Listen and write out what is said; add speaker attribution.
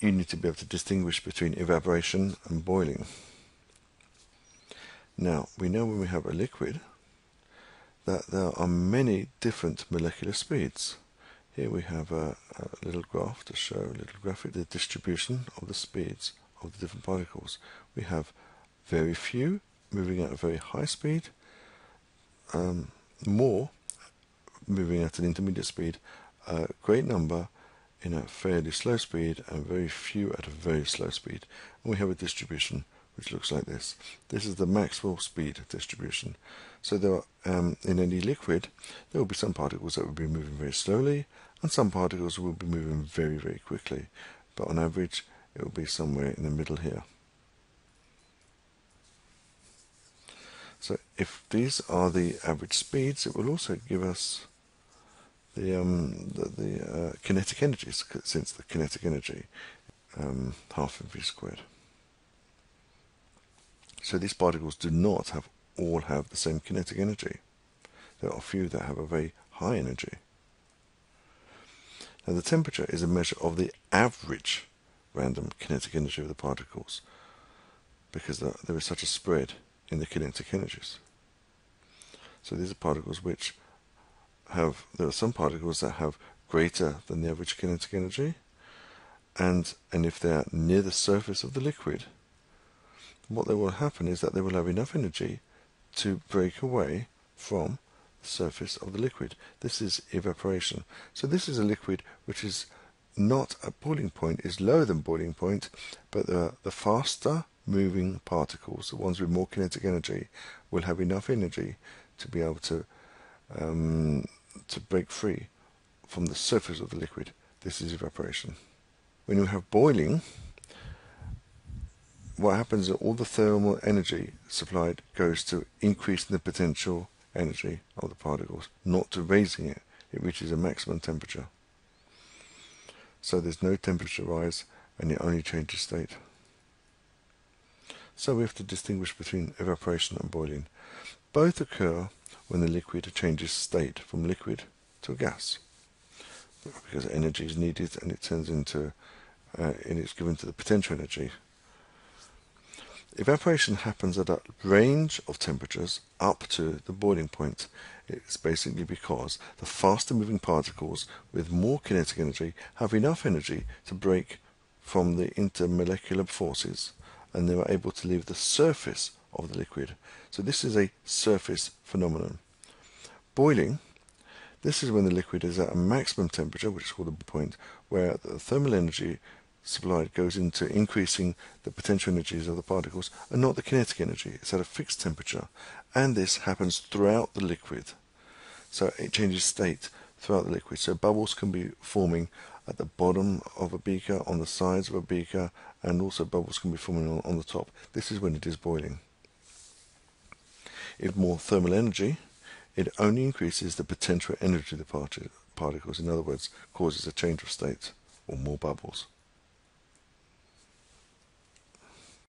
Speaker 1: you need to be able to distinguish between evaporation and boiling. Now, we know when we have a liquid that there are many different molecular speeds. Here we have a, a, little graph to show a little graphic the distribution of the speeds of the different particles. We have very few moving at a very high speed, um, more moving at an intermediate speed, a great number in a fairly slow speed, and very few at a very slow speed. And we have a distribution which looks like this. This is the Maxwell speed distribution. So there are, um, in any liquid, there will be some particles that will be moving very slowly, and some particles will be moving very, very quickly. But on average, it will be somewhere in the middle here. So if these are the average speeds, it will also give us the um, the, the uh, kinetic energy, since the kinetic energy um, half mv squared. So these particles do not have all have the same kinetic energy. There are a few that have a very high energy. Now the temperature is a measure of the average random kinetic energy of the particles because there is such a spread in the kinetic energies. So these are particles which have, there are some particles that have greater than the average kinetic energy and, and if they're near the surface of the liquid, what they will happen is that they will have enough energy to break away from the surface of the liquid. This is evaporation. So this is a liquid which is not at boiling point, is lower than boiling point, but the, the faster moving particles, the ones with more kinetic energy, will have enough energy to be able to um, to break free from the surface of the liquid. This is evaporation. When you have boiling, what happens is all the thermal energy supplied goes to increasing the potential energy of the particles, not to raising it. It reaches a maximum temperature. So there's no temperature rise and it only changes state. So we have to distinguish between evaporation and boiling. Both occur when the liquid changes state from liquid to gas because energy is needed and it turns into uh, and it's given to the potential energy Evaporation happens at a range of temperatures up to the boiling point. It's basically because the faster moving particles with more kinetic energy have enough energy to break from the intermolecular forces and they are able to leave the surface of the liquid. So this is a surface phenomenon. Boiling, this is when the liquid is at a maximum temperature, which is called the point, where the thermal energy supplied goes into increasing the potential energies of the particles and not the kinetic energy. It's at a fixed temperature. And this happens throughout the liquid. So it changes state throughout the liquid. So bubbles can be forming at the bottom of a beaker, on the sides of a beaker, and also bubbles can be forming on, on the top. This is when it is boiling. If more thermal energy, it only increases the potential energy of the particles. In other words, causes a change of state or more bubbles.